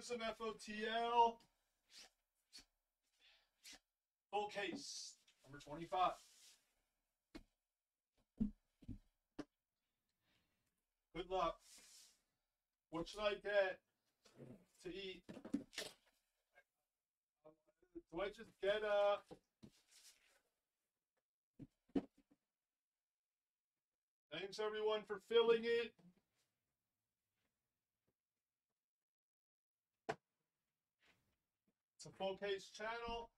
Prizm FOTL. Full case, number 25. Good luck. What should I get to eat? Do I just get a... Thanks everyone for filling it. It's a full case channel.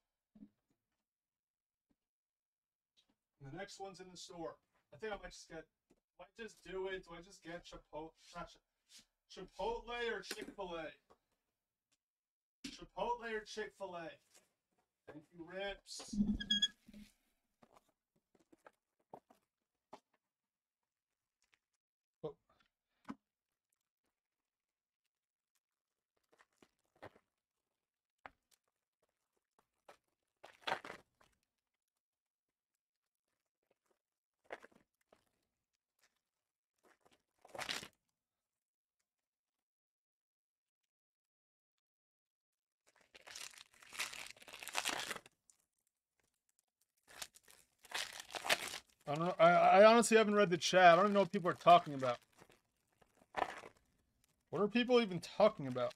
And the next one's in the store. I think I might just get. Do I just do it? Do I just get Chipotle, Chipotle or Chick Fil A? Chipotle or Chick Fil A? Thank you, Rips. Oh. I don't know. I, I honestly haven't read the chat. I don't even know what people are talking about. What are people even talking about?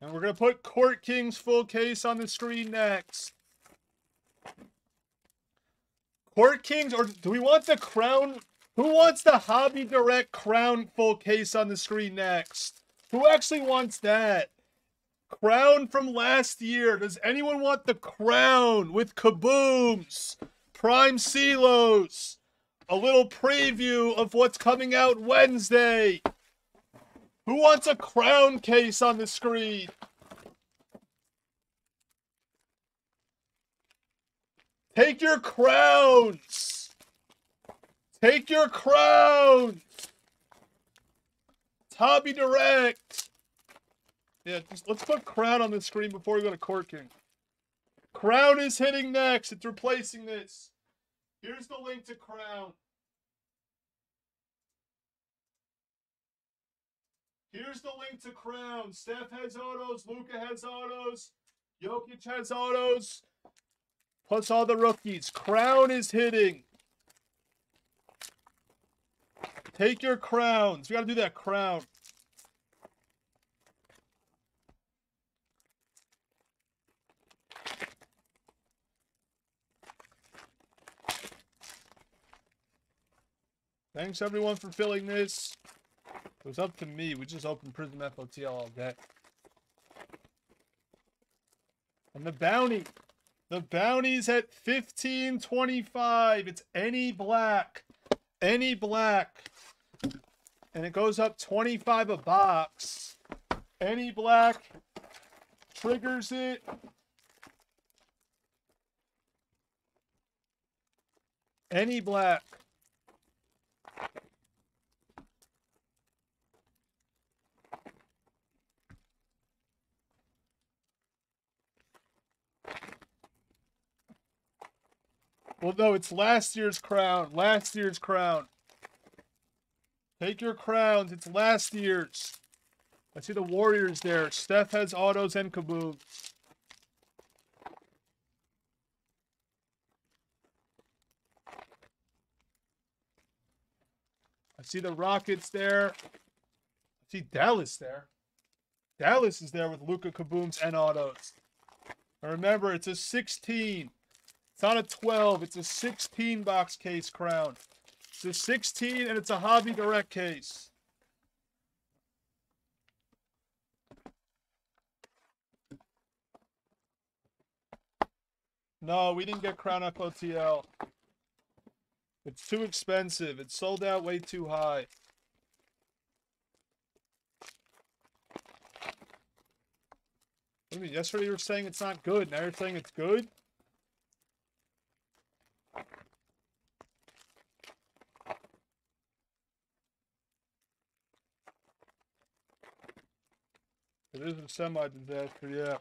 And we're gonna put Court King's full case on the screen next. Court Kings, or do we want the Crown? Who wants the Hobby Direct Crown full case on the screen next? Who actually wants that? Crown from last year. Does anyone want the crown with kabooms, prime silos, a little preview of what's coming out Wednesday? Who wants a crown case on the screen? Take your crowns. Take your crowns. Hobby Direct. Yeah, just let's put Crown on the screen before we go to Court King. Crown is hitting next. It's replacing this. Here's the link to Crown. Here's the link to Crown. Steph has autos. Luka has autos. Jokic has autos. Plus all the rookies. Crown is hitting. Take your crowns. We got to do that crown. Thanks everyone for filling this. It was up to me. We just opened Prizm FOTL all day. And the bounty. The bounty's at 1525. It's any black. Any black. And it goes up 25 a box. Any black triggers it. Any black. Well, no, it's last year's crown. Last year's crown. Take your crowns. It's last year's. I see the Warriors there. Steph has autos and kaboom. I see the Rockets there. I see Dallas there. Dallas is there with Luka Kabooms and autos. And remember, it's a 16. It's not a 12. It's a 16 box case crown. It's a 16 and it's a hobby direct case. No, we didn't get Crown FOTL. It's too expensive. It's sold out way too high. What do you mean? Yesterday you were saying it's not good. Now you're saying it's good? It is a semi-disaster, yeah.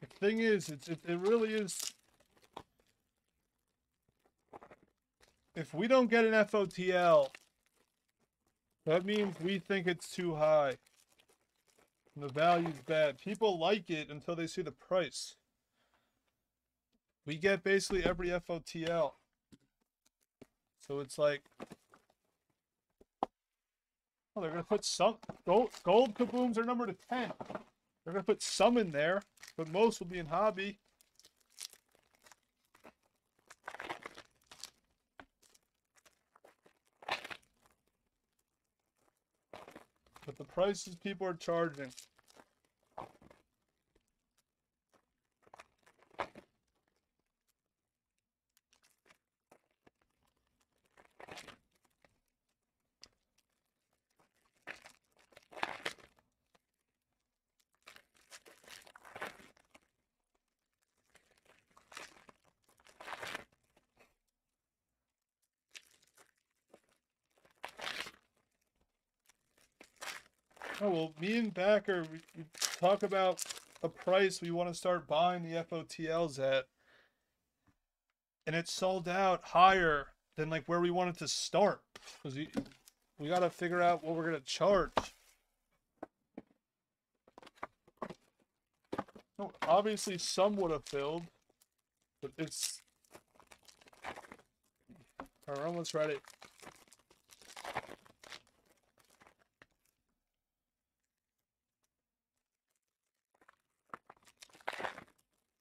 The thing is, it's it, it really is. If we don't get an FOTL, that means we think it's too high. And the value's bad. People like it until they see the price. We get basically every FOTL. So it's like, oh, they're gonna put some gold. Gold kabooms are numbered to ten. They're gonna put some in there, but most will be in hobby. The prices people are charging. Oh we, we talk about a price we want to start buying the FOTLs at, and it's sold out higher than like where we wanted to start because we we got to figure out what we're gonna charge. No, obviously some would have filled, but it's. We're almost ready.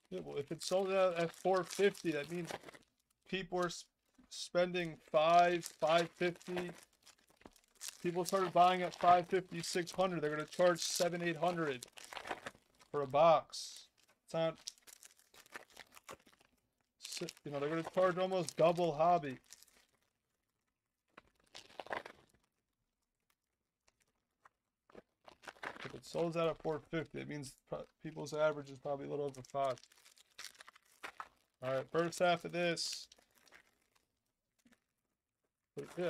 Yeah, well, if it's sold out at 450, that means people are spending five, 550. People started buying at 550, 600. They're gonna charge seven, 800 for a box. It's not. You know, they're gonna charge almost double hobby. If it sells out at 450, it means people's average is probably a little over five. All right, first half of this. But yeah,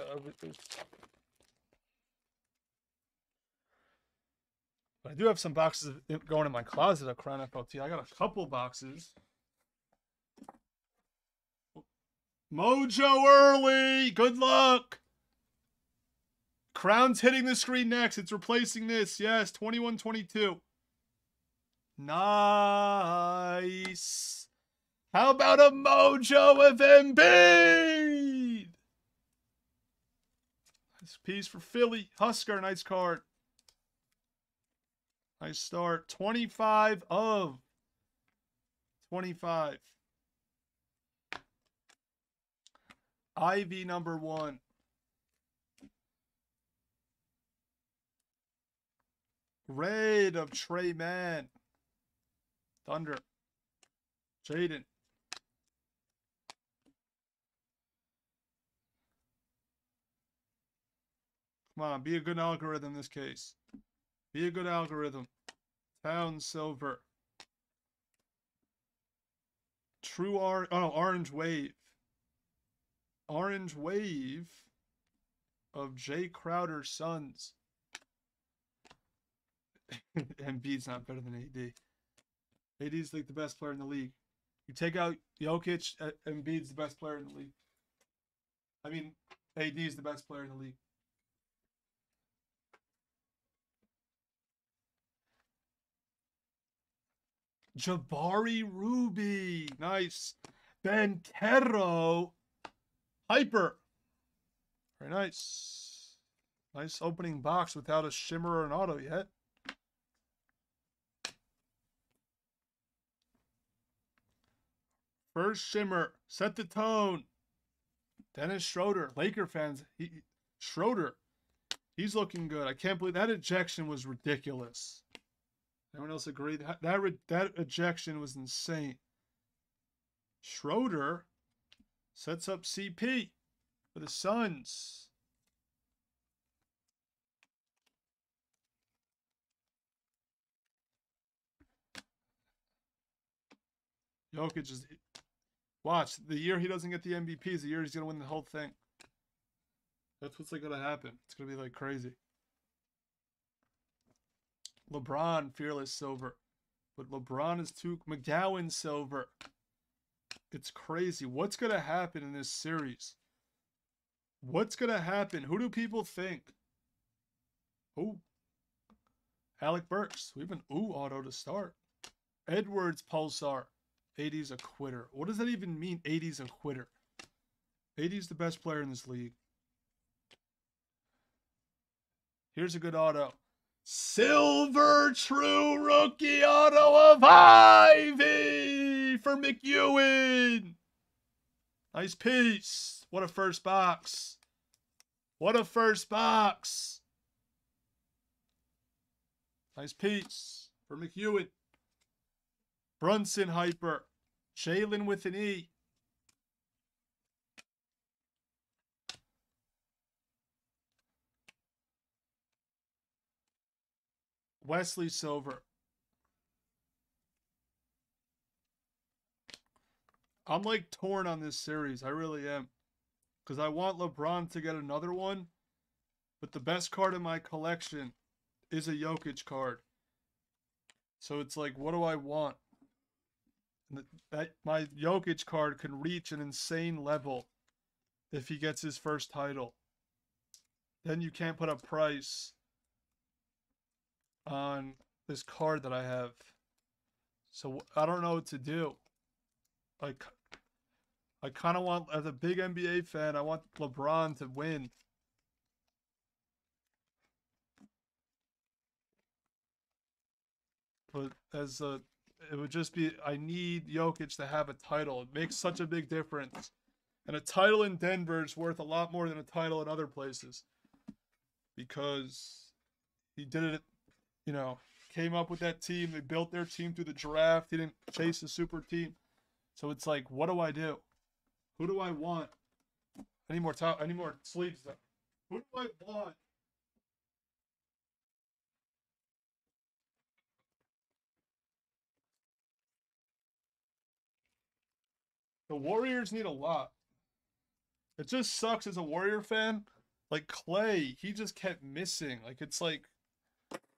I do have some boxes going in my closet of Crown FLT. I got a couple boxes. Mojo early. Good luck. Crown's hitting the screen next. It's replacing this. Yes, 21 22. Nice. How about a mojo of Embiid? Nice piece for Philly. Husker, nice card. Nice start. 25 of 25. Ivey number one. Raid of Tre Mann. Thunder. Jaden. Come on, be a good algorithm in this case. Be a good algorithm. Town Silver. True or oh Orange Wave. Orange Wave of Jae Crowder's Suns. Embiid's not better than AD. AD's like the best player in the league. You take out Jokic, uh, Embiid's the best player in the league. I mean, AD is the best player in the league. Jabari Ruby. Nice. Ben Kero. Hyper. Very nice. Nice opening box without a shimmer or an auto yet. First shimmer. Set the tone. Dennis Schroeder. Laker fans. He, Schroeder. He's looking good. I can't believe that ejection was ridiculous. Everyone else agreed. That that, that ejection was insane. Schroeder sets up CP for the Suns. Jokic is watch the year he doesn't get the MVP is the year he's gonna win the whole thing. That's what's like gonna happen. It's gonna be like crazy. LeBron, fearless silver. But LeBron is too McGowan silver. It's crazy. What's gonna happen in this series? What's gonna happen? Who do people think? Who? Alec Burks. We have an ooh auto to start. Edwards Pulsar. AD's a quitter. What does that even mean? AD's a quitter. AD's the best player in this league. Here's a good auto. Silver True Rookie Auto of Ivey for McEwen. Nice piece. What a first box. What a first box. Nice piece for McEwen. Brunson Hyper. Jalen with an E. Wesley Silver. I'm like torn on this series. I really am. Because I want LeBron to get another one. But the best card in my collection is a Jokic card. So it's like, what do I want? that my Jokic card can reach an insane level if he gets his first title. Then you can't put a price on this card that I have. So I don't know what to do. Like I kind of want as a big NBA fan, I want LeBron to win. But as a it would just be I need Jokic to have a title. It makes such a big difference. And a title in Denver is worth a lot more than a title in other places. Because he did it, you know, came up with that team. They built their team through the draft. He didn't chase a super team. So it's like, what do I do? Who do I want? Any more top any more sleeves though? Who do I want The Warriors need a lot. It just sucks as a Warrior fan. Like Clay, he just kept missing. Like it's like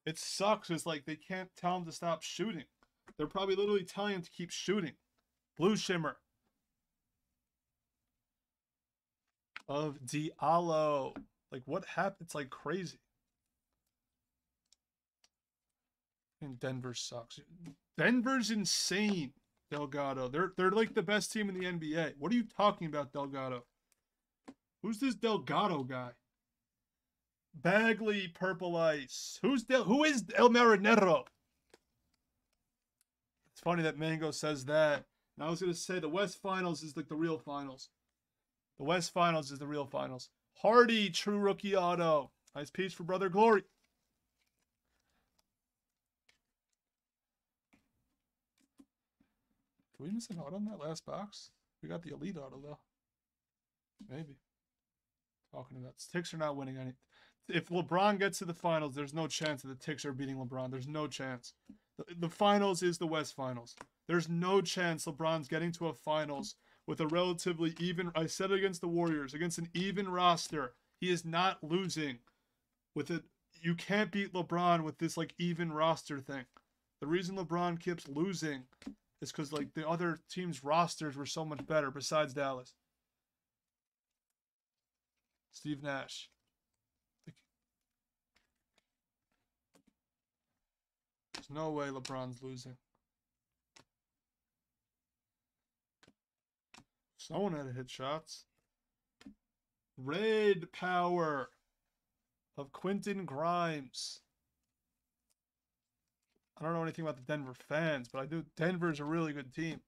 it sucks. It's like they can't tell him to stop shooting. They're probably literally telling him to keep shooting. Blue Shimmer. Of Diallo. Like what happened? It's like crazy. And Denver sucks. Denver's insane. Delgado. They're they're like the best team in the NBA. What are you talking about, Delgado? Who's this Delgado guy? Bagley, Purple Ice. Who's Del? Who is El Marinero? It's funny that Mango says that. And I was gonna say the West Finals is like the real finals. The West Finals is the real finals. Hardy, True Rookie Auto. Nice piece for Brother Glory. Did we miss an auto in that last box? We got the elite auto though. Maybe. Talking about sticks are not winning any. If LeBron gets to the finals, there's no chance that the Ticks are beating LeBron. There's no chance. The, the finals is the West Finals. There's no chance LeBron's getting to a finals with a relatively even. I said against the Warriors, against an even roster. He is not losing with it. You can't beat LeBron with this like even roster thing. The reason LeBron keeps losing is because like the other teams' rosters were so much better besides Dallas. Steve Nash. No way LeBron's losing. Someone had to hit shots. Red power of Quentin Grimes. I don't know anything about the Denver fans, but I do. Denver's a really good team.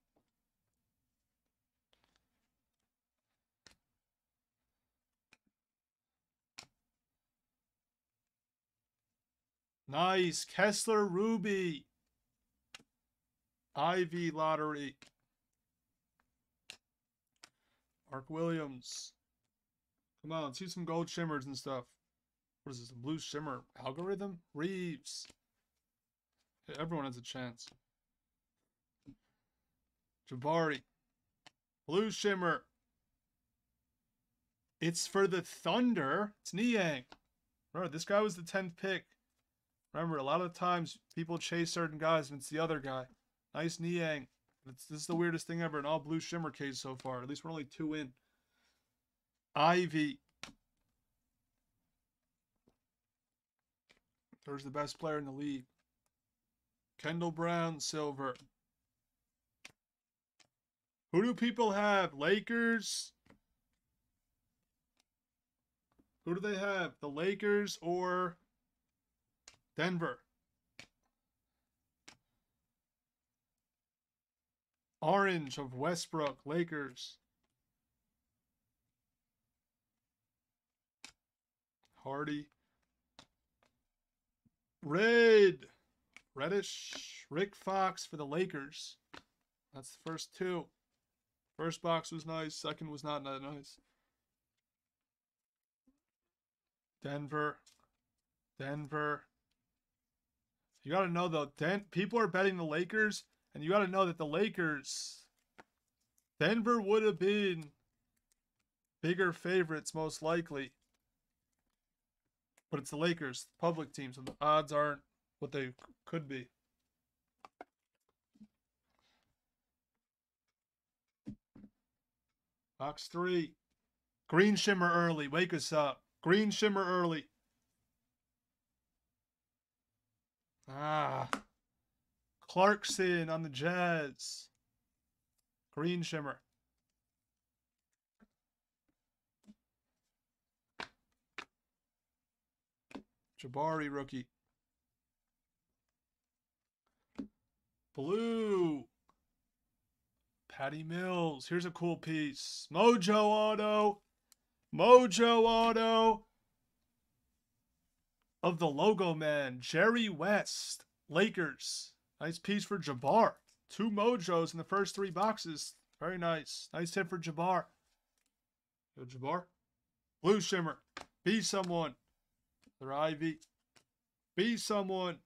Nice. Kessler Ruby. Ivey Lottery. Mark Williams. Come on, see some gold shimmers and stuff. What is this? Blue shimmer algorithm? Reeves. Everyone has a chance. Jabari. Blue Shimmer. It's for the Thunder. It's Dieng. Remember, this guy was the 10th pick Remember, a lot of times people chase certain guys and it's the other guy. Nice Dieng. It's, this is the weirdest thing ever. An all blue shimmer case so far. At least we're only two in. Ivey. There's the best player in the league. Kendall Brown, silver. Who do people have? Lakers? Who do they have? The Lakers or Denver? Orange of Westbrook, Lakers. Hardy. Red. Reddish. Rick Fox for the Lakers. That's the first two. First box was nice. Second was not that nice. Denver. Denver. You got to know though, Den- people are betting the Lakers, and you got to know that the Lakers, Denver would have been bigger favorites most likely. But it's the Lakers, public team, so the odds aren't what they could be. Box three. Green shimmer early. Wake us up. Green shimmer early. Ah. Clarkson on the Jazz. Green shimmer. Jabari rookie. Blue. Patty Mills. Here's a cool piece. Mojo Auto. Mojo Auto of the logo man, Jerry West, Lakers. Nice piece for Jabbar. Two mojos in the first three boxes. Very nice. Nice hit for Jabbar. Go Jabbar. Blue Shimmer. Be someone. Their Ivey. Be someone.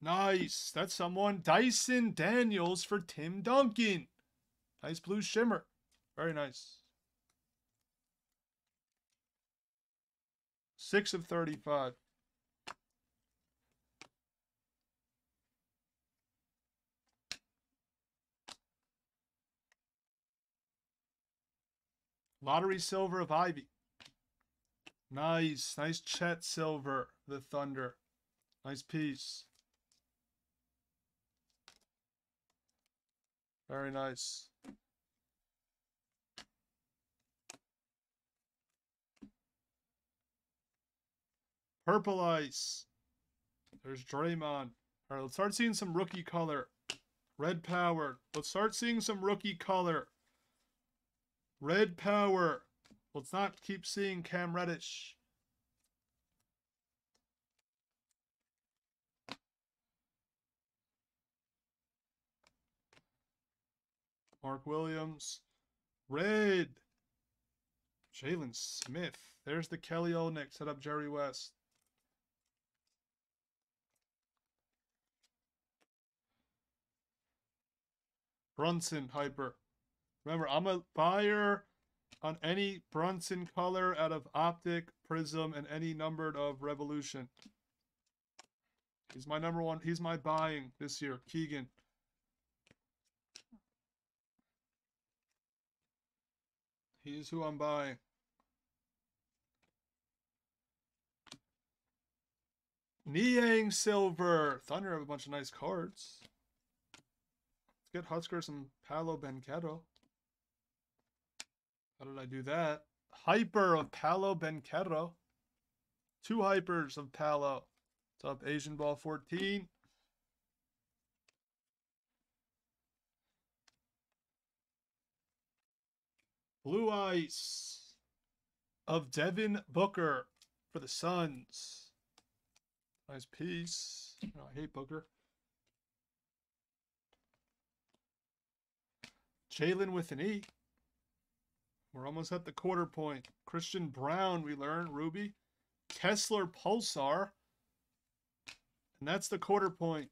Nice. That's someone. Dyson Daniels for Tim Duncan. Nice blue shimmer. Very nice. Six of 35. Lottery silver of Ivey. Nice. Nice Chet silver. The Thunder. Nice piece. Very nice. Purple Ice. There's Draymond. All right, let's start seeing some rookie color. Red Power. Let's start seeing some rookie color. Red Power. Let's not keep seeing Cam Reddish. Mark Williams. Red. Jalen Smith. There's the Kelly Olynyk. Set up Jerry West. Brunson Hyper. Remember, I'm a buyer on any Brunson color out of Optic, Prizm, and any numbered of Revolution. He's my number one. He's my buying this year. Keegan. He's who I'm buying. Dieng Silver. Thunder have a bunch of nice cards. Get Husker some Paolo Banchero. How did I do that? Hyper of Paolo Banchero. Two hypers of Paolo. What's up, Asian Ball 14? Blue Ice of Devin Booker for the Suns. Nice piece. Oh, I hate Booker. Jalen with an E. We're almost at the quarter point. Christian Braun, we learn. Ruby. Kessler Pulsar. And that's the quarter point.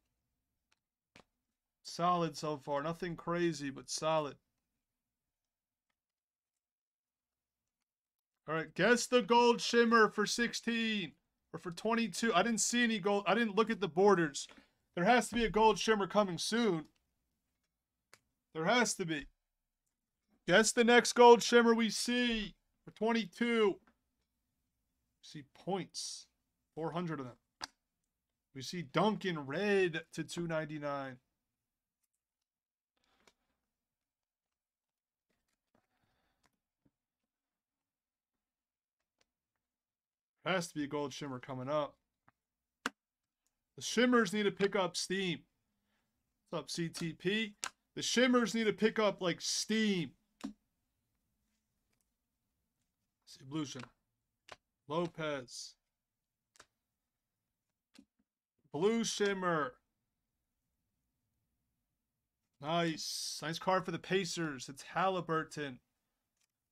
Solid so far. Nothing crazy, but solid. All right, guess the gold shimmer for 16. Or for 22. I didn't see any gold. I didn't look at the borders. There has to be a gold shimmer coming soon. There has to be. Guess the next gold shimmer we see for 22. We see points. 400 of them. We see Duncan red to 299. Has to be a gold shimmer coming up. The shimmers need to pick up steam. What's up, CTP? The shimmers need to pick up like steam. shimmer. Lopez. Blue shimmer. Nice. Nice card for the Pacers. It's Halliburton.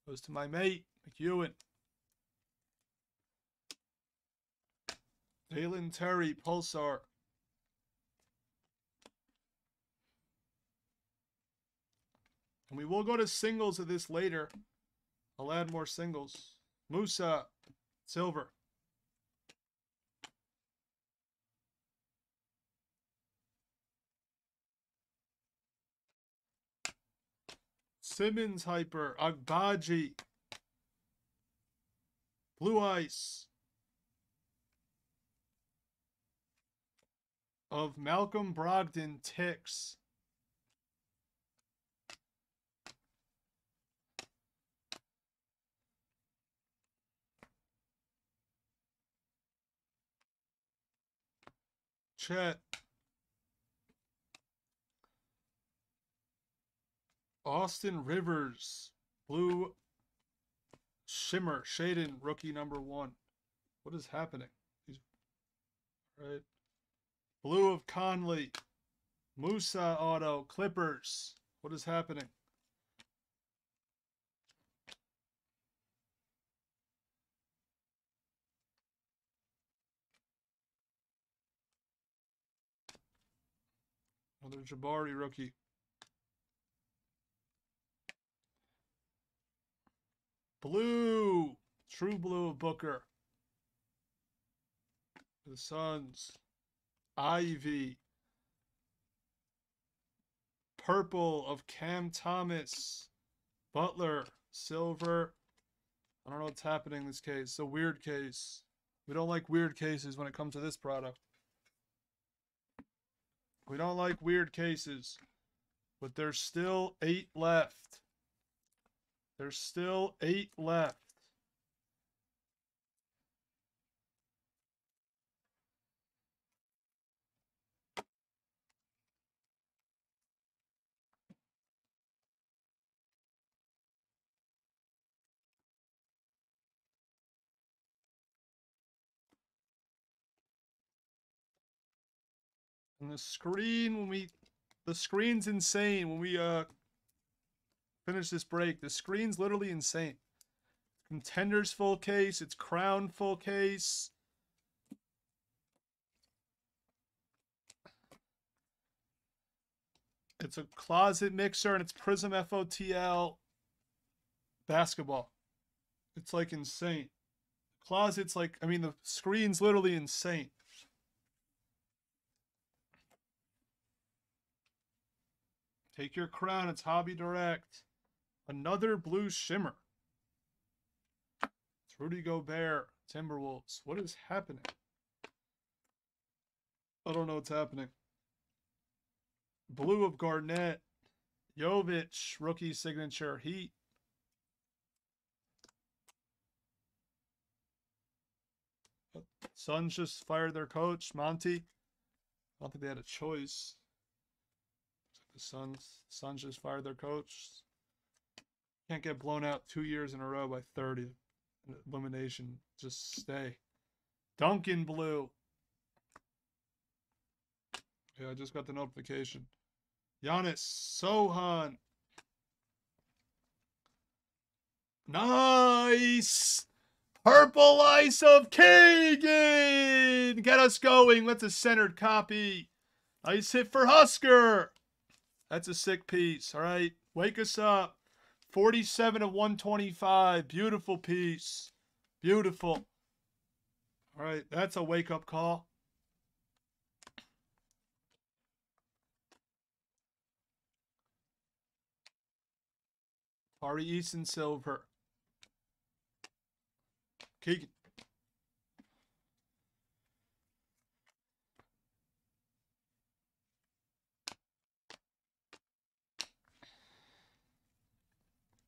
Goes to my mate, McEwen. Dalen Terry, Pulsar. And we will go to singles of this later. I'll add more singles. Moussa, silver. Simmons Hyper, Agbaji, Blue Ice, of Malcolm Brogdon ticks. Chet. Austin Rivers, blue shimmer, Shaedon, rookie number one. What is happening? Right. Blue of Conley. Moussa Auto. Clippers. What is happening? Another Jabari rookie. Blue. True blue of Booker. The Suns. Ivey. Purple of Cam Thomas. Butler. Silver. I don't know what's happening in this case. It's a weird case. We don't like weird cases when it comes to this product. We don't like weird cases. But there's still eight left. There's still eight left. And the screen when we the screen's insane when we uh finish this break. The screen's literally insane. Contenders full case, it's crown full case. It's a closet mixer and it's Prizm FOTL basketball. It's like insane. Closet's like, I mean, the screen's literally insane. Take your crown. It's Hobby Direct. Another blue shimmer. It's Rudy Gobert. Timberwolves. What is happening? I don't know what's happening. Blue of Garnett. Jovic. Rookie signature. Heat. Suns just fired their coach, Monty. I don't think they had a choice. The Suns, Suns just fired their coach. Can't get blown out two years in a row by 30. Elimination. Just stay. Duncan Blue. Yeah, I just got the notification. Giannis Sochan. Nice! Purple Ice of Kagan! Get us going. That's a centered copy. Nice hit for Husker. That's a sick piece. All right. Wake us up. 47 of 125. Beautiful piece. Beautiful. All right, that's a wake up call. Ari Easton Silver. Keegan.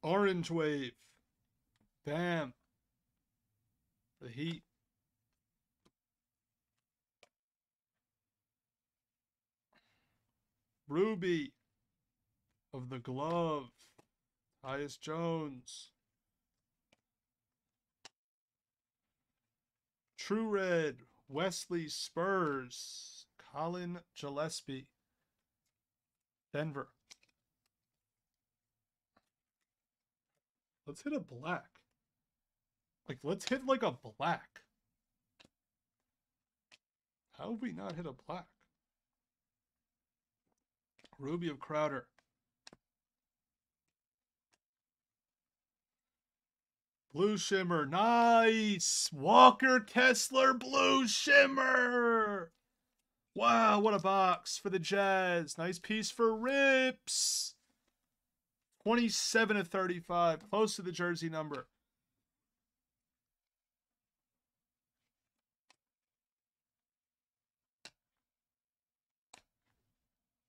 Orange Wave. Bam. The Heat. Ruby of the Glove. Tyus Jones. True Red. Wesley Spurs. Collin Gillespie. Denver. Let's hit a black. Like, let's hit like a black. How have we not hit a black? Ruby of Crowder. Blue Shimmer. Nice. Walker Kessler Blue Shimmer. Wow, what a box for the Jazz. Nice piece for Rips. 27 to 35. Close to the jersey number.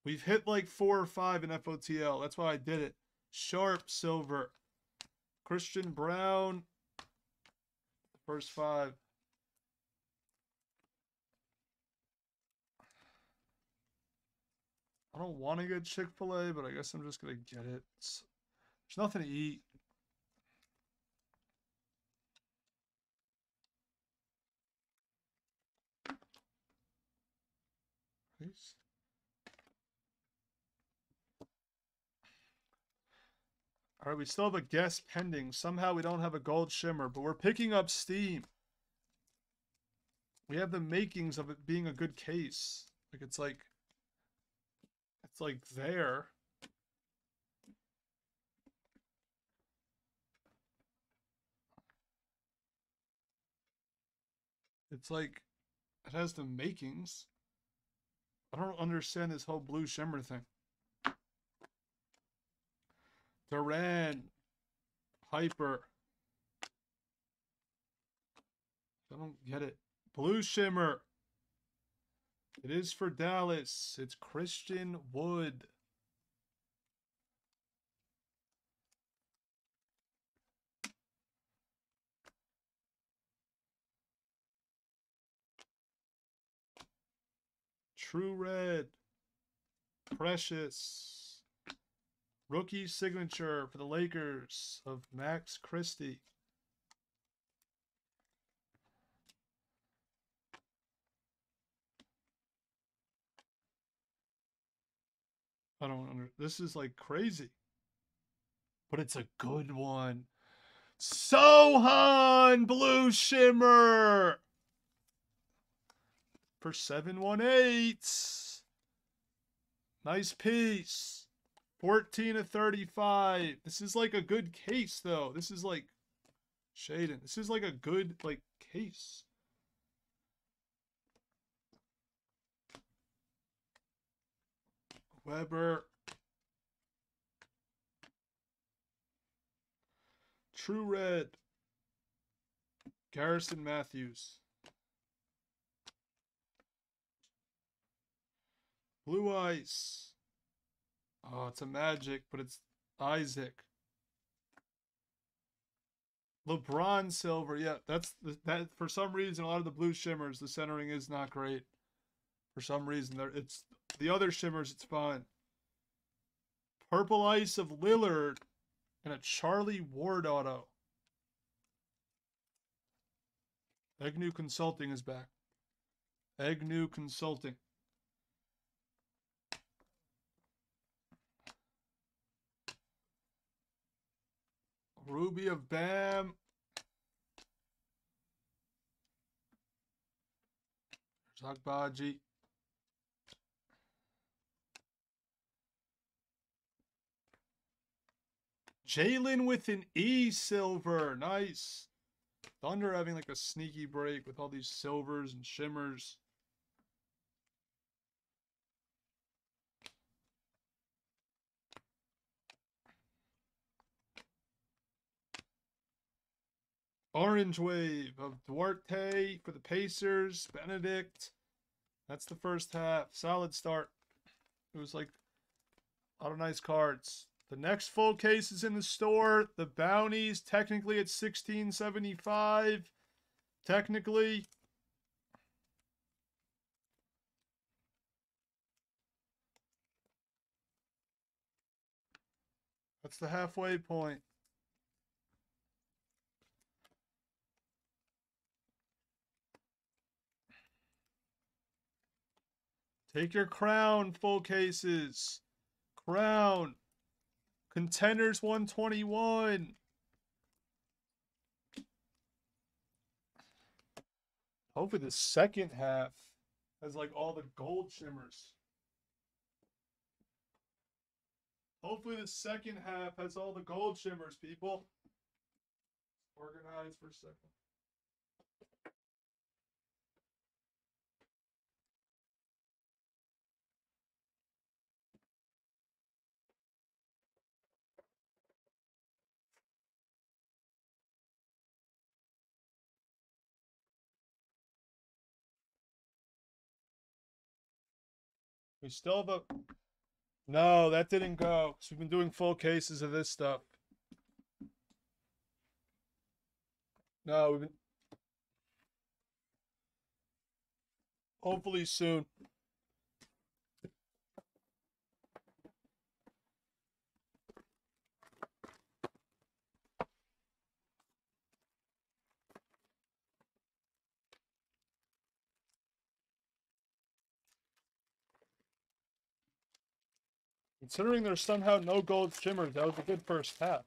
We've hit like four or five in FOTL. That's why I did it. Sharp silver. Christian Braun. First five. I don't want to get Chick fil A, but I guess I'm just going to get it. It's, there's nothing to eat. Please. All right, we still have a guest pending. Somehow we don't have a gold shimmer, but we're picking up steam. We have the makings of it being a good case. Like it's like it's like there. It's like it has the makings. I don't understand this whole blue shimmer thing. Duran, Hyper. I don't get it. Blue Shimmer. It is for Dallas. It's Christian Wood. True Red. Precious. Rookie signature for the Lakers of Max Christie. I don't under this is like crazy. But it's a good one. Sochan Blue Shimmer for 718. Nice piece. 14 to 35. This is like a good case though. This is like Shaedon. This is like a good like case. Weber. True Red. Garrison Mathews. Blue Ice. Oh, it's a magic, but it's Isaac. LeBron Silver. Yeah, that's the, that. For some reason, a lot of the blue shimmers, the centering is not great. For some reason, there it's the other shimmers. It's fine. Purple Ice of Lillard and a Charlie Ward auto. Agnew Consulting is back. Agnew Consulting. Ruby of Bam. There's. Jalen with an E silver. Nice. Thunder having like a sneaky break with all these silvers and shimmers. Orange wave of Duarte for the Pacers, Benedict. That's the first half. Solid start. It was like a lot of nice cards. The next full case is in the store. The bounties technically at 1675. Technically. That's the halfway point. Take your crown, full cases. Crown. Contenders 121. Hopefully the second half has like all the gold shimmers. Hopefully the second half has all the gold shimmers, people. Organize for a second. We still have a. No, that didn't go. So we've been doing full cases of this stuff. No, we've been. Hopefully soon. Considering there's somehow no gold shimmers, that was a good first half.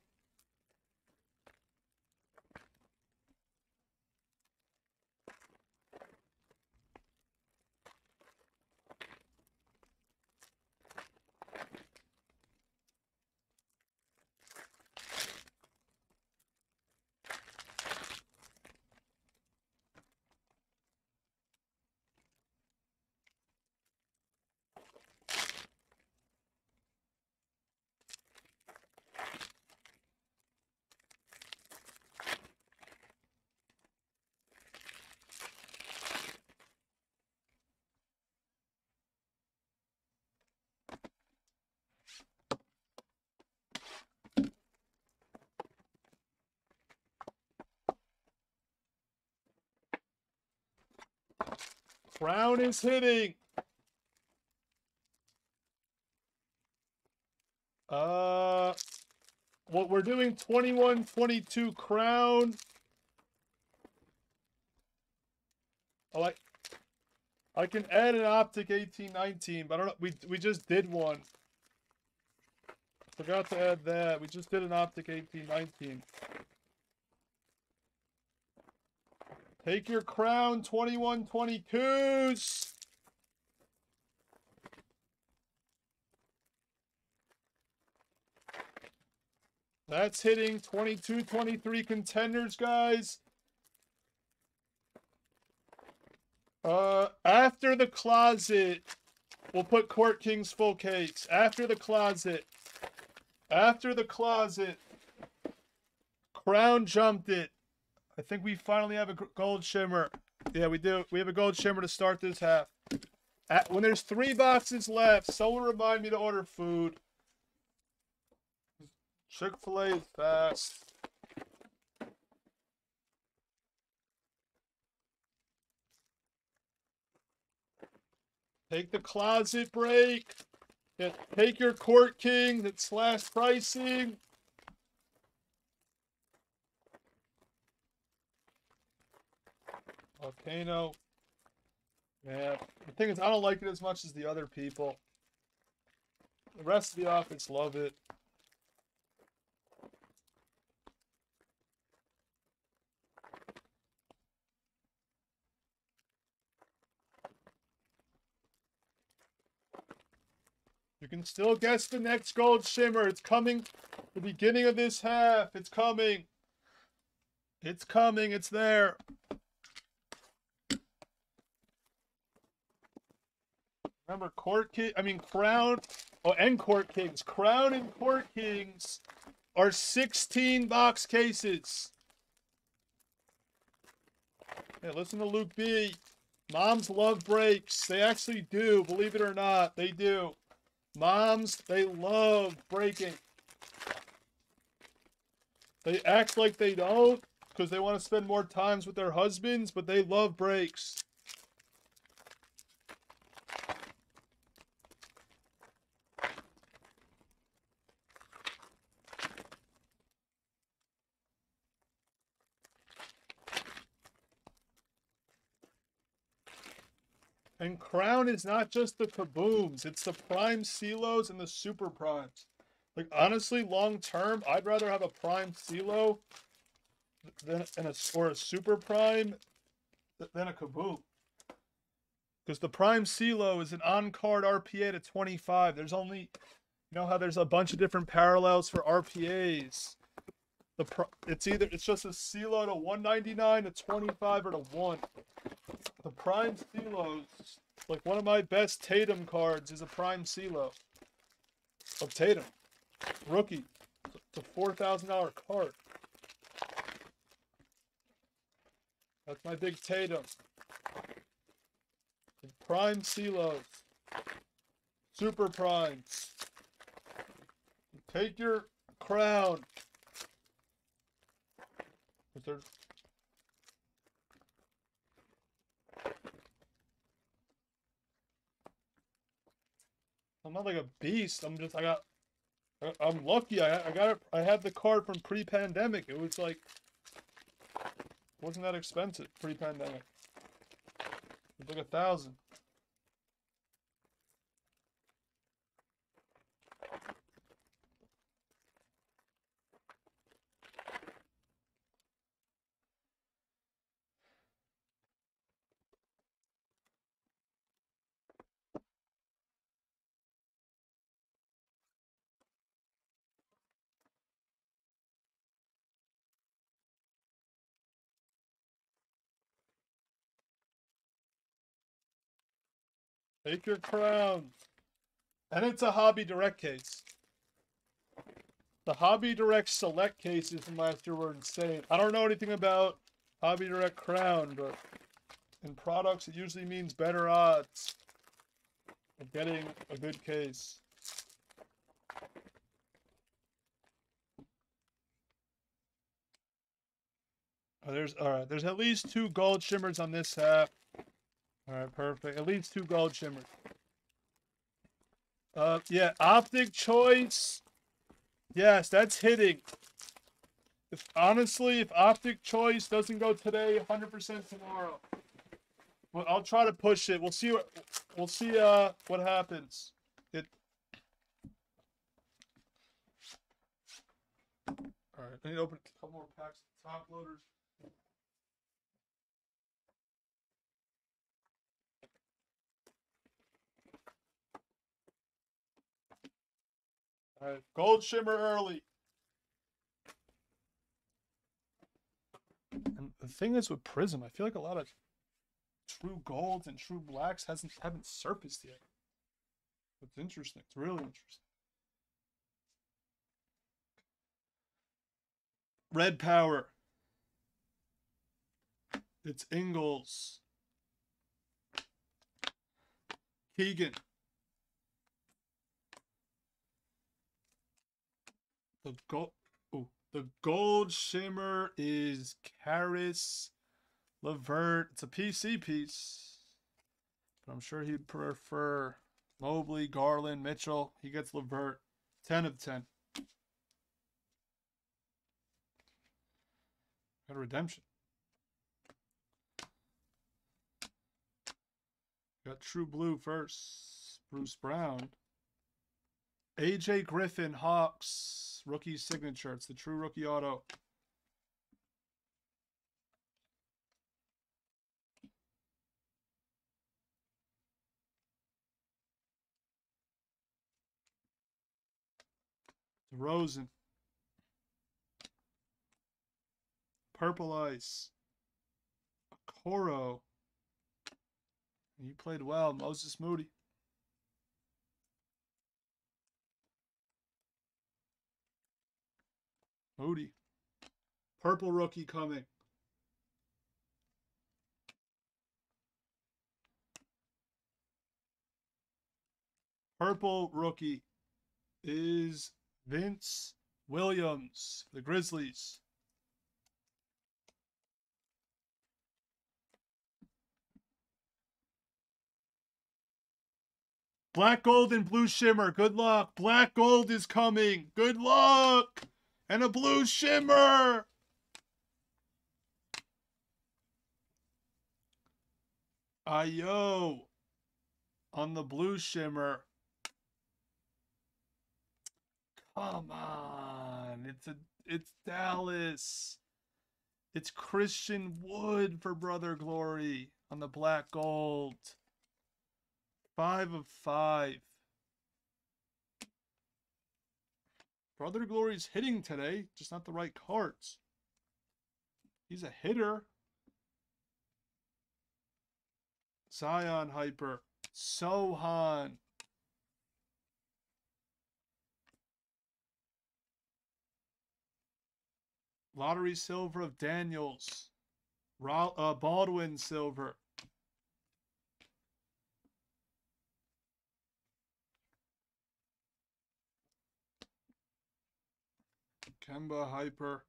Crown is hitting. Uh, what we're doing 21 22 crown. I like I can add an optic 18 19, but I don't know. We we just did one. Forgot to add that. We just did an optic 18 19. Take your crown 21 22s. That's hitting 22 23 contenders, guys. Uh, after the closet, we'll put Court King's full cakes. After the closet. After the closet. Crown jumped it. I think we finally have a gold shimmer. Yeah, we do. We have a gold shimmer to start this half. At, when there's three boxes left, someone remind me to order food. Chick-fil-A is fast. Take the closet break. Take your court king that slash pricing. Volcano. Yeah, the thing is, I don't like it as much as the other people. The rest of the office love it. You can still guess the next gold shimmer. It's coming the beginning of this half. It's coming. It's coming. It's there. Remember, Court King. I mean, Crown. Oh, and Court Kings. Crown and Court Kings are 16 box cases. Hey, listen to Luke B. Moms love breaks. They actually do. Believe it or not, they do. Moms, they love breaking. They act like they don't because they want to spend more times with their husbands, but they love breaks. And Crown is not just the kabooms, it's the prime silos and the super primes. Like honestly, long term, I'd rather have a prime silo than and a or a super prime than a kaboom. Because the prime silo is an on-card RPA to 25. There's only you know how there's a bunch of different parallels for RPAs. The pro, it's either it's just a silo to 199 to 25 or to 1 prime silos, like one of my best Tatum cards is a prime silo of Tatum, rookie. It's a four thousand dollar card. That's my big Tatum. Prime silos. Super primes. Take your crown. There's I'm not like a beast. I'm just I got I, am lucky. I I got. I had the card from pre-pandemic. It was like wasn't that expensive pre-pandemic. It was like a thousand. Take your crown. And it's a Hobby Direct case. The Hobby Direct Select cases from last year were insane. I don't know anything about Hobby Direct Crown, but in products it usually means better odds of getting a good case. Oh, there's all right. There's at least two gold shimmers on this half. All right, perfect. At least two gold shimmers. Uh, yeah, optic choice. Yes, that's hitting. If honestly, if optic choice doesn't go today, 100% tomorrow. Well, I'll try to push it. We'll see what we'll see uh what happens. It All right, I need to open a couple more packs of top loaders. All right, gold shimmer early. And the thing is with Prizm, I feel like a lot of true golds and true blacks hasn't haven't surfaced yet. It's interesting. It's really interesting. Red power. It's Ingles. Keegan. The gold, oh, the gold shimmer is Caris LeVert. It's a PC piece, but I'm sure he'd prefer Mobley, Garland, Mitchell. He gets LeVert. 10 of 10. Got a redemption. Got True Blue first. Bruce Brown. AJ Griffin, Hawks, rookie signature. It's the true rookie auto. Rosen. Purple Ice. Coro. You played well, Moses Moody. Moody. Purple rookie coming. Purple rookie is Vince Williams, the Grizzlies. Black gold and blue shimmer. Good luck. Black gold is coming. Good luck. And a blue shimmer. Ayo. On the blue shimmer. Come on. It's a it's Dallas. It's Christian Wood for Brother Glory on the black gold. Five of five. Brother Glory's hitting today, just not the right cards. He's a hitter. Zion Hyper. Sochan. Lottery Silver of Daniels. Ra- uh, Baldwin Silver. Kemba Hyper.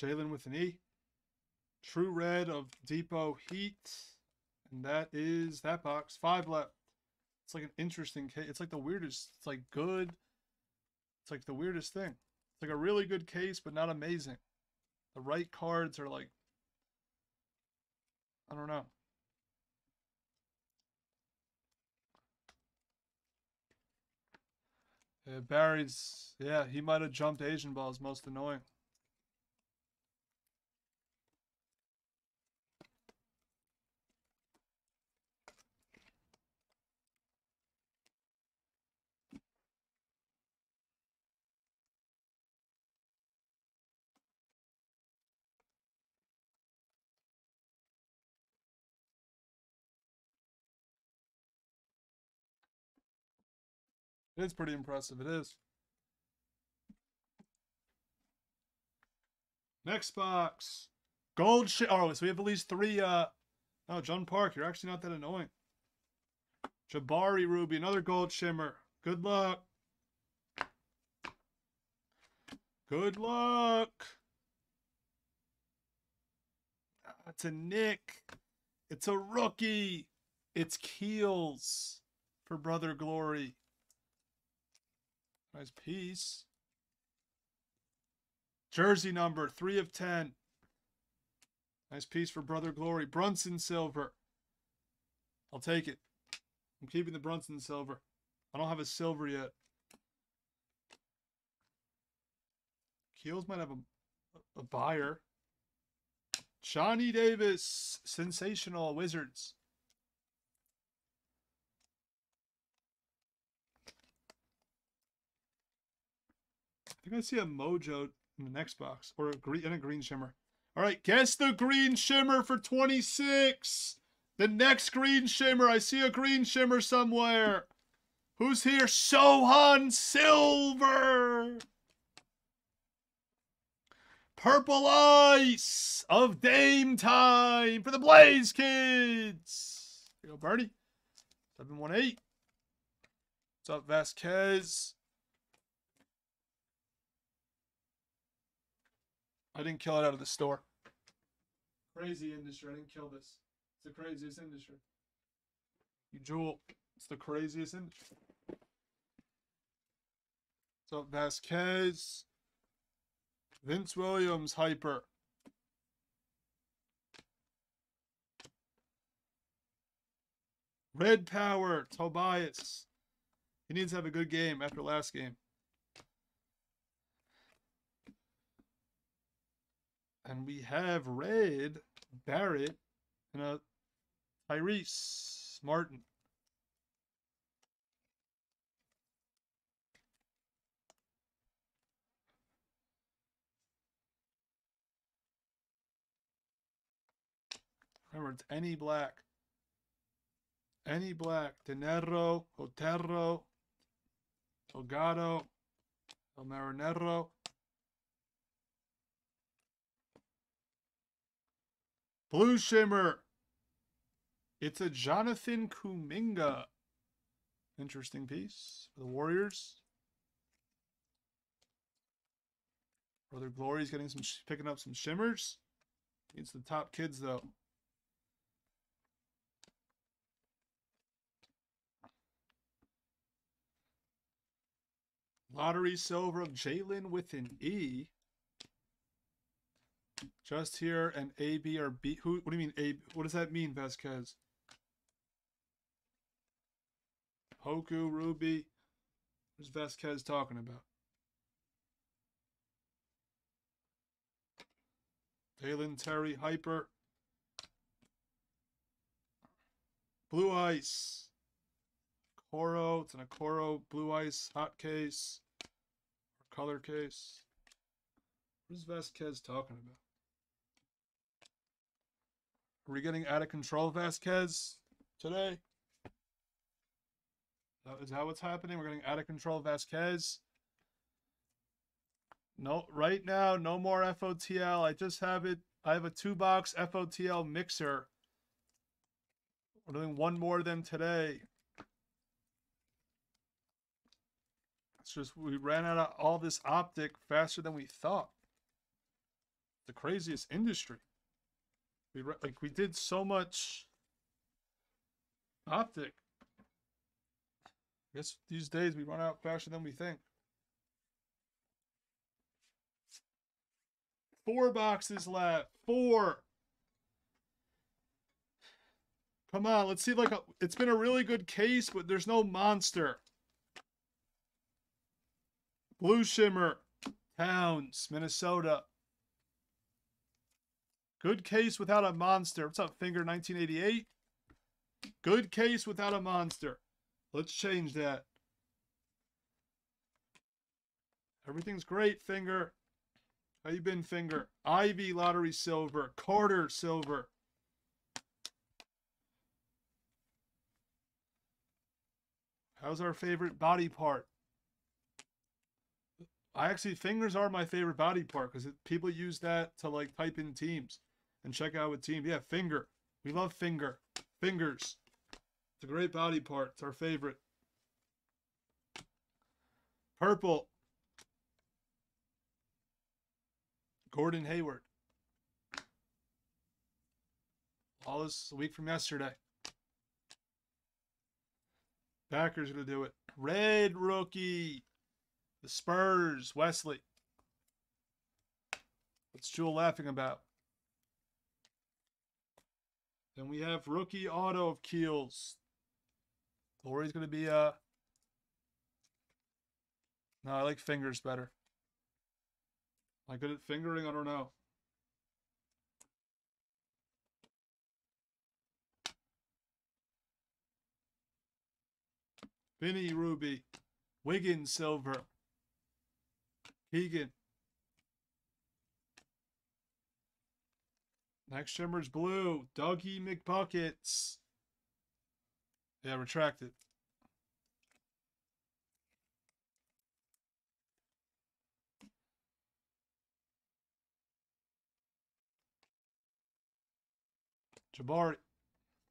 Jalen with an E. True Red of Depot Heat. And that is that box. Five left. It's like an interesting case. It's like the weirdest. It's like good. It's like the weirdest thing. It's like a really good case, but not amazing. The right cards are like I don't know. Yeah, Barry's, yeah, he might have jumped Asian balls most annoying. It is pretty impressive. It is. Next box. Gold sh Oh, so we have at least three. Uh, oh, John Park, you're actually not that annoying. Jabari Ruby, another gold shimmer. Good luck. Good luck. It's a Nick. It's a rookie. It's Keels for Brother Glory. Nice piece. Jersey number, 3 of 10. Nice piece for Brother Glory. Brunson silver. I'll take it. I'm keeping the Brunson silver. I don't have a silver yet. Keels might have a, a buyer. Johnny Davis. Sensational Wizards. Think I see a Mojo in the next box or a green and a green shimmer. All right, guess the green shimmer for 26. The next green shimmer. I see a green shimmer somewhere. Who's here? Sochan Silver. Purple Ice of Dame Time for the Blaze Kids. Here you go, Bernie. 718. What's up, Vasquez? I didn't kill it out of the store. Crazy industry. I didn't kill this. It's the craziest industry. You jewel. It's the craziest industry. So Vasquez, Vince Williams, hyper. Red Power, Tobias. He needs to have a good game after last game. And we have Red Barrett and a Tyrese Martin. Remember, it's any black. Any black. Dinero, Otero, Delgado, El Marinero. Blue Shimmer. It's a Jonathan Kuminga. Interesting piece for the Warriors. Brother Glory's getting some picking up some shimmers. Needs the top kids though. Lottery silver of Jalen with an E. Just here and A, B, or B. Who? What do you mean A? What does that mean, Vasquez? Hoku, Ruby. What's Vasquez talking about? Dalen, Terry, Hyper. Blue Ice. Coro. It's an A Coro Blue Ice hot case. Or color case. What is Vasquez talking about? Are we getting out of control, Vasquez, today? Is that what's happening? We're getting out of control, Vasquez. No, right now, no more FOTL. I just have it. I have a two box FOTL mixer. We're doing one more of them today. It's just we ran out of all this optic faster than we thought. The craziest industry. We like we did so much optic. I guess these days we run out faster than we think. Four boxes left. Four. Come on, let's see like a, it's been a really good case, but there's no monster. Blue Shimmer, Towns, Minnesota. Good case without a monster. What's up, Finger 1988? Good case without a monster. Let's change that. Everything's great, Finger. How you been, Finger? Ivey Lottery Silver. Carter Silver. How's our favorite body part? I actually, fingers are my favorite body part because people use that to like type in teams and check out with team. Yeah, finger. We love finger. Fingers. It's a great body part. It's our favorite. Purple. Gordon Hayward. Wallace, a week from yesterday. Packers going to do it. Red rookie. The Spurs, Wesley. What's Jewel laughing about? Then we have rookie auto of Keels. Lori's going to be, uh... No, I like fingers better. Am I good at fingering? I don't know. Vinny Ruby. Wiggins Silver. Keegan. Next shimmer's blue. Dougie McBuckets. Yeah, retract it. Jabari.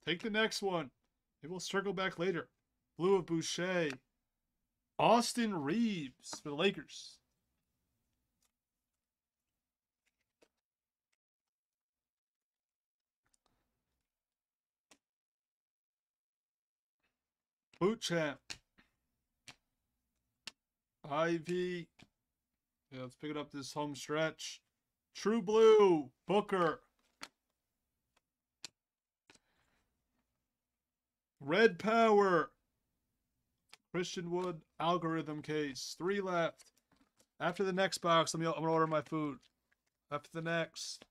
Take the next one. We'll circle back later. Blue of Boucher. Austin Reaves for the Lakers. Boot champ. Ivey. Yeah, let's pick it up this home stretch. True Blue. Booker. Red Power. Christian Wood algorithm case. Three left. After the next box, I'm gonna order my food. After the next.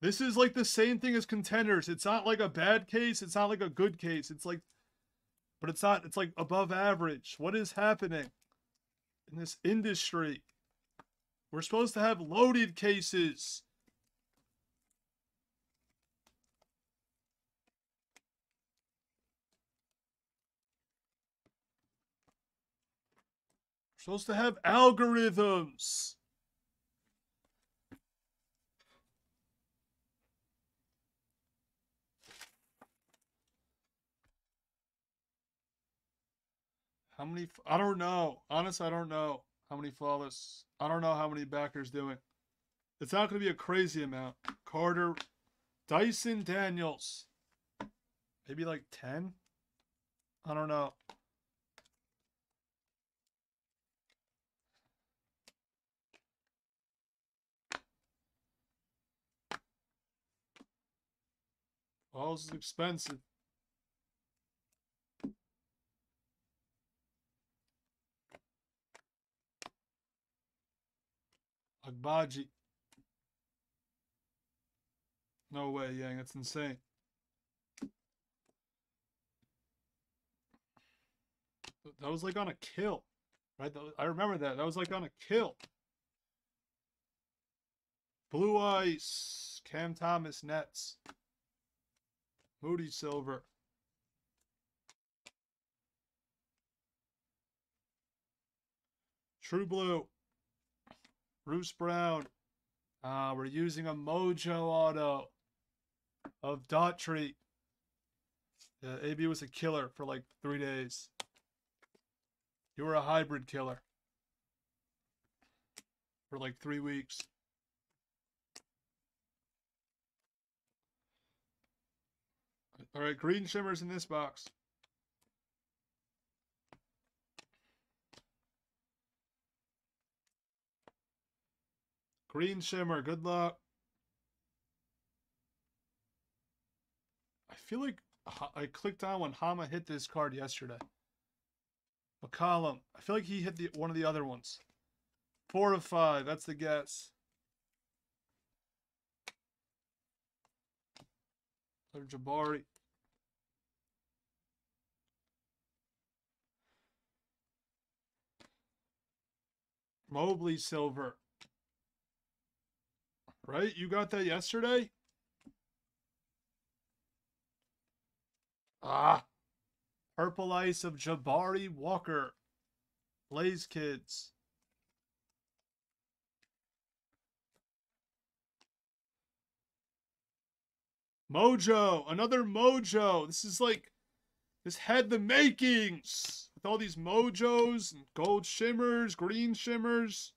This is like the same thing as contenders. It's not like a bad case. It's not like a good case. It's like, but it's not, it's like above average. What is happening in this industry? We're supposed to have loaded cases. Supposed to have algorithms. How many? I don't know. Honestly, I don't know how many flawless. I don't know how many backers doing. It's not going to be a crazy amount. Carter, Dyson Daniels, maybe like ten. I don't know. All is expensive. Agbaji. No way, Yang. That's insane. That was like on a kill, right? Was, I remember that. That was like on a kill. Blue Ice, Cam Thomas, Nets. Moody Silver. True Blue. Bruce Brown. Uh, we're using a Mojo auto of Daughtry. Yeah, AB was a killer for like three days. You were a hybrid killer for like three weeks. All right, green shimmers in this box. Green shimmer, good luck. I feel like I clicked on when Hama hit this card yesterday. McCollum. I feel like he hit the one of the other ones. Four of five. That's the guess. Or Jabari. Mobley silver. Right? You got that yesterday? Ah. Purple Ice of Jabari Walker. Blaze Kids. Mojo. Another Mojo. This is like, this had the makings. With all these Mojos and gold shimmers, green shimmers.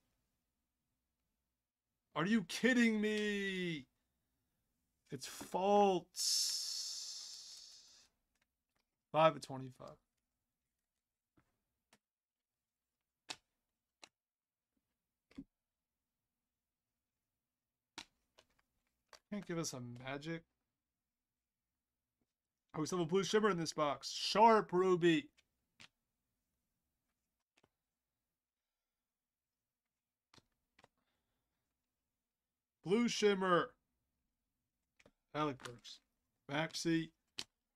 Are you kidding me? It's false. 5 of 25. Can't give us a magic. Oh, we still have a blue shimmer in this box. Sharp ruby. Blue Shimmer. Alec Burks. Maxey.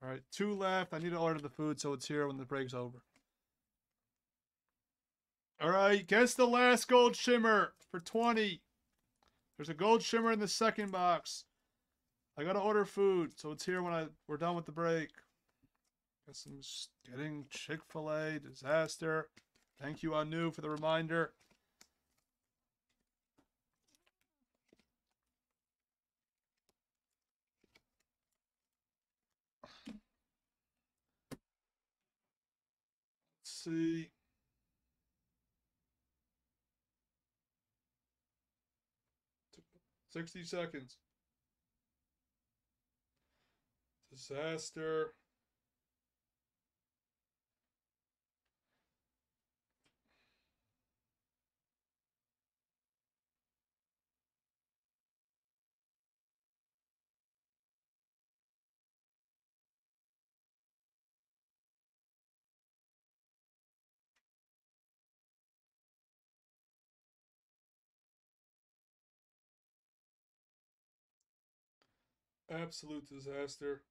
All right, two left. I need to order the food so it's here when the break's over. All right, guess the last gold shimmer for 20. There's a gold shimmer in the second box. I gotta order food, so it's here when I we're done with the break. Guess I'm getting Chick-fil-A disaster. Thank you, Anu, for the reminder. See. Sixty seconds. Disaster. Absolute disaster.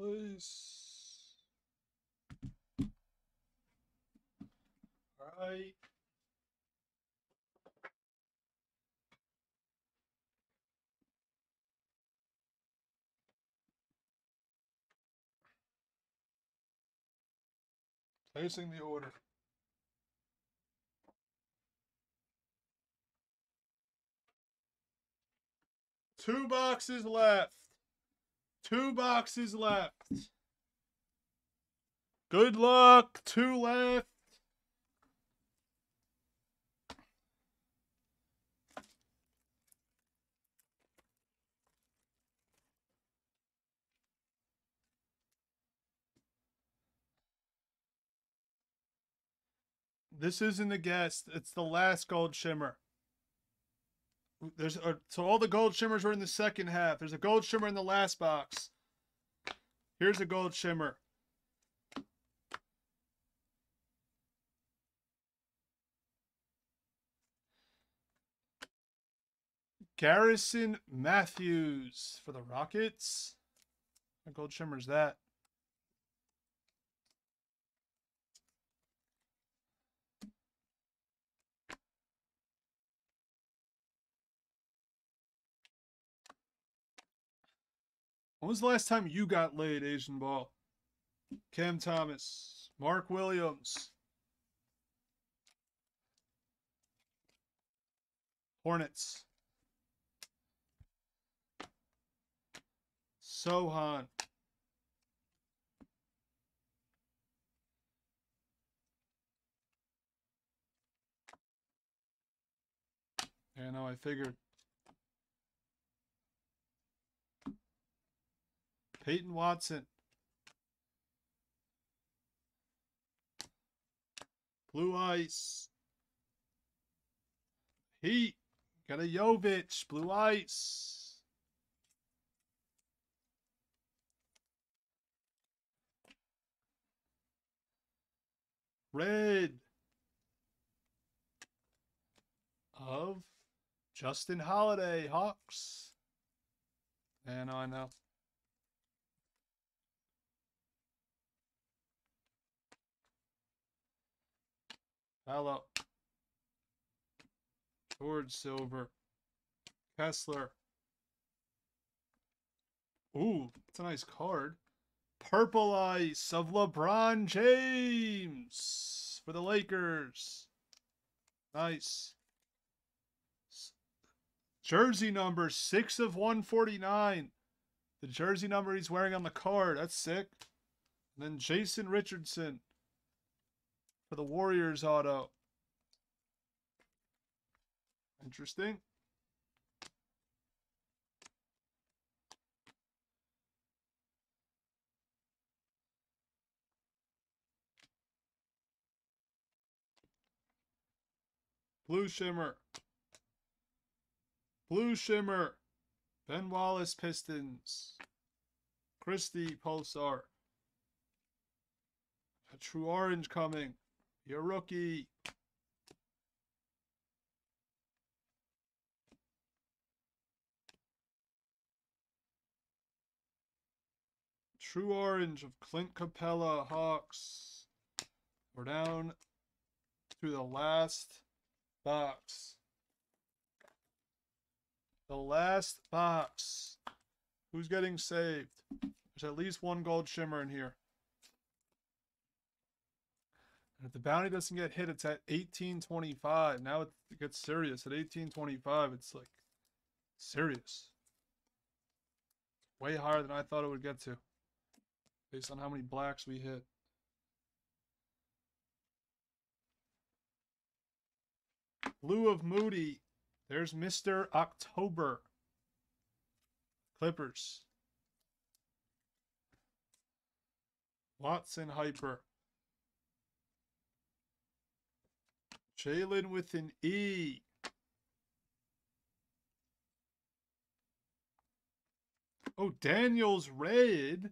Please. All right. Placing the order. Two boxes left. Two boxes left. Good luck. Two left. This isn't a guess. It's the last gold shimmer. There's uh, so all the gold shimmers were in the second half. There's a gold shimmer in the last box. Here's a gold shimmer. Garrison Mathews for the Rockets. What gold shimmer is that? When was the last time you got laid, Asian Ball? Cam Thomas, Mark Williams, Hornets, Sochan, Yeah, no, I figured. Peyton Watson. Blue Ice. Heat. Got a Jovic. Blue Ice. Red. Of Justin Holiday. Hawks. And I know. Hello. George Silver. Kessler. Ooh, it's a nice card. Purple Ice of LeBron James for the Lakers. Nice. Jersey number 6 of 149. The jersey number he's wearing on the card. That's sick. And then Jason Richardson for the Warriors auto. Interesting. Blue Shimmer. Blue Shimmer. Ben Wallace Pistons. Christie Pulsar. A true orange coming. Your rookie. True orange of Clint Capela, Hawks. We're down to the last box. The last box. Who's getting saved? There's at least one gold shimmer in here. And if the bounty doesn't get hit, it's at 1825. Now it gets serious. At 1825, it's like serious. Way higher than I thought it would get to. Based on how many blacks we hit. Blue of Moody. There's Mr. October. Clippers. Watson Hyper. Jalen with an E. Oh, Daniels red.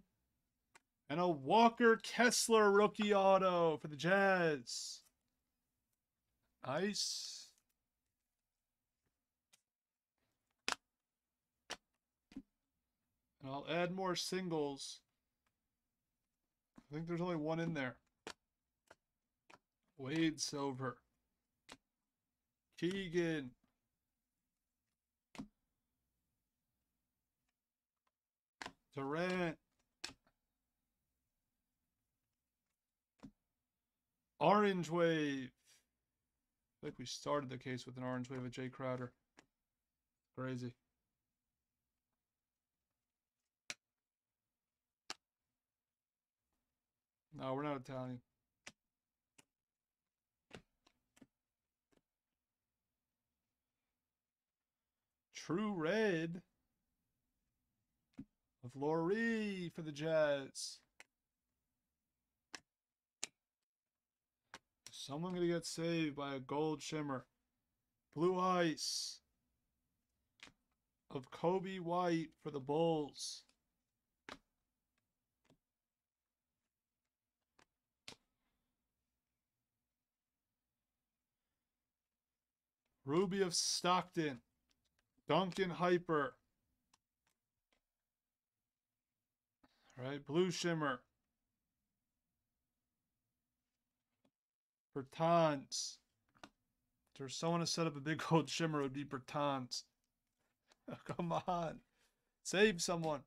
And a Walker Kessler rookie auto for the Jazz. Nice. And I'll add more singles. I think there's only one in there. Wade Silver. Keegan. Durant. Orange Wave. Think we started the case with an orange wave of Jae Crowder. Crazy. No, we're not Italian. True Red of Laurie for the Jets. Someone gonna get saved by a gold shimmer. Blue Ice of Coby White for the Bulls. Ruby of Stockton. Duncan Hyper. All right, Blue Shimmer. Bertans. If there's someone to set up a big old shimmer, it would be Bertans. come on. Save someone.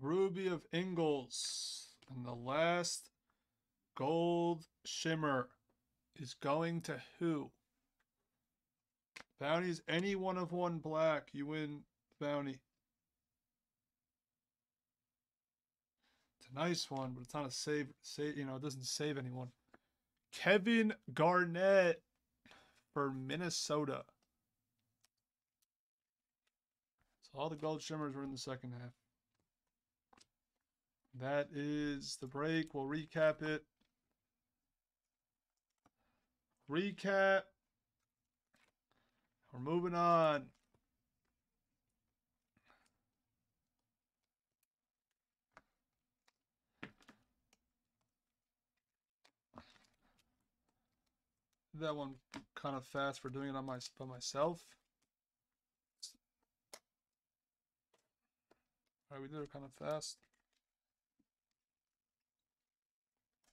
Ruby of Ingles. And the last gold shimmer is going to who? Bounty's any one of one black. You win bounty. It's a nice one, but it's not a save. Save, you know, it doesn't save anyone. Kevin Garnett for Minnesota. So all the gold shimmers were in the second half. That is the break. We'll recap it. Recap. We're moving on. That one kind of fast for doing it on my by myself. All right, we did it kind of fast.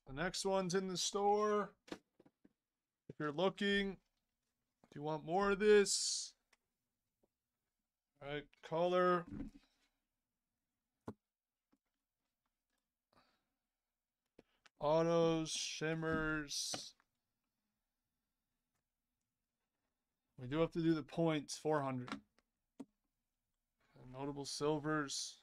The next one's in the store. If you're looking, do you want more of this? All right, color. Autos, shimmers. We do have to do the points, 400. Notable silvers.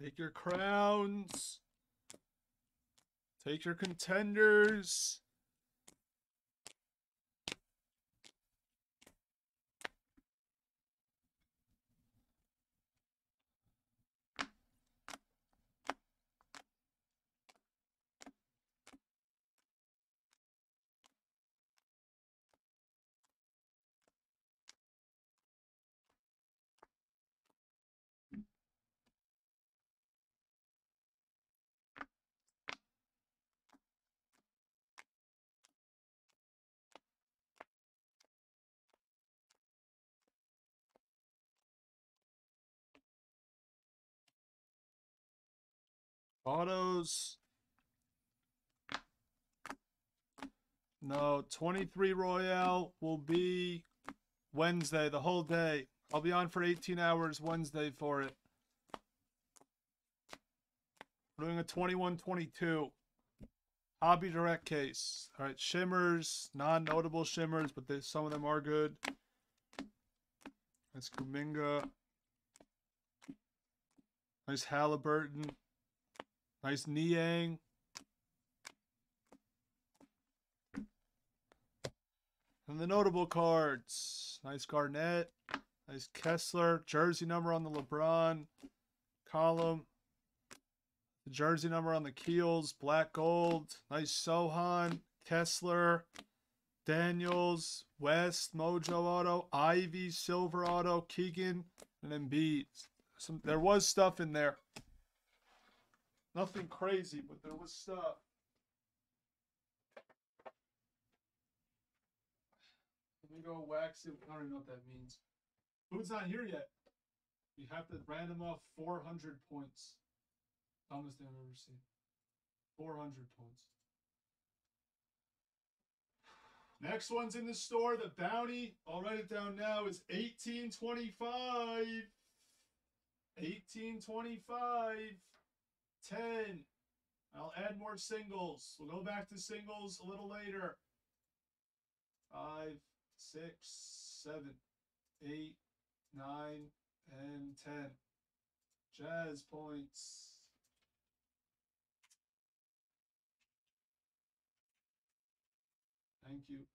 Take your crowns. Take your contenders. Autos. No, 23 Royale will be Wednesday, the whole day. I'll be on for 18 hours Wednesday for it. We're doing a 21-22 hobby direct case. All right, shimmers, non-notable shimmers, but they, some of them are good. That's Kuminga. Nice Halliburton. Nice Niang. And the notable cards. Nice Garnett. Nice Kessler. Jersey number on the LeBron column. The jersey number on the Keels. Black gold. Nice Sochan. Kessler. Daniels. West. Mojo Auto. Ivey. Silver Auto. Keegan. And Embiid. Some, there was stuff in there. Nothing crazy, but there was stuff. Let me go wax it. I don't even know what that means. Food's not here yet. You have to random off 400 points. Dumbest thing I've ever seen. 400 points. Next one's in the store. The bounty, I'll write it down now, is 1825. 1825. 10. I'll add more singles. We'll go back to singles a little later. Five, six, seven, eight, nine, and ten. Jazz points. Thank you.